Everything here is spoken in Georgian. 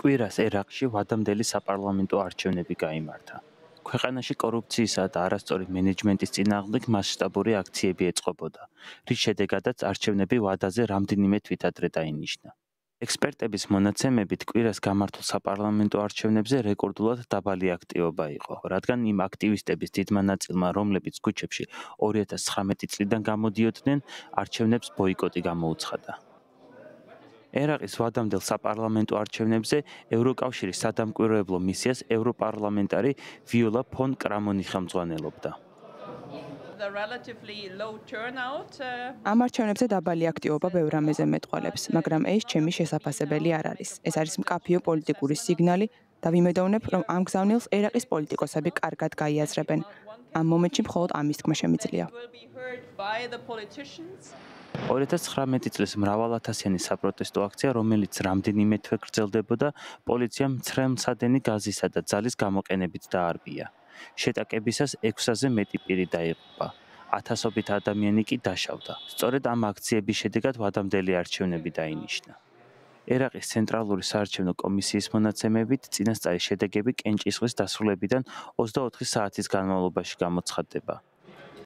კვირას ერაყში ვადამდელი საპარლამენტო არჩევნები გამართა. ქვეყანაში კორუფციისა და არასწორი მენეჯმენტის წინააღმდეგ მასშტაბური აქციები ეწყობოდა, რის შედეგადაც არჩევნები ვადაზე რამდენიმე თვით ადრე დაინიშნა. ექსპერტების მონაცემებით კვირას გამართულ საპარლამენტო არჩევნებზე რეკორდულად დაბალი აქტივობა იყო, რადგან იმ აქტივისტების დიდმა ნაწილმა, რომლებიც ქუჩებში 2019 წლიდან გამოდიოდნენ, არჩევნებს ბოიკოტი გამოუცხადა. ერაყის ვადამდელ საპარლამენტო არჩევნებზე ევროკავშირის სადამკვირვებლო მისიას ევროპარლამენტარი ვიოლა ფონ კრამონი ხელმძღვანელობდა. ამ არჩევნებზე დაბალი აქტივობა ბევრ რამეზე მეტყველებს, მაგრამ ეს ჩემი შესაძაფებელი არ არის. ეს არის მკაფიო პოლიტიკური სიგნალი და ვიმედოვნებ, რომ ამ გზავნილს ერაყის პოლიტიკოსები კარგად გაიაზრებენ. ამ მომენტში მხოლოდ ამის თქმა შემიძლია. 2019 წლის მრავალათასიანი საპროტესტო აქცია, რომელიც რამდენიმე თვე გრძელდებოდა, პოლიციამ ცრემლსადენი გაზისა და ძალის გამოყენებით დაარბია. შეტაკებისას 600-ზე მეტი პირი დაიღუპა. ათასობით ადამიანი კი დაშავდა. სწორედ ამ აქციების შედეგად ვადამდელი არჩევნები დაინიშნა. ერაყის ცენტრალური საარჩევნო კომისიის მონაცემებით, წინასწარი შედეგები კენჭისყრის დასრულებიდან 24 საათის განმავლობაში გამოცხადდება.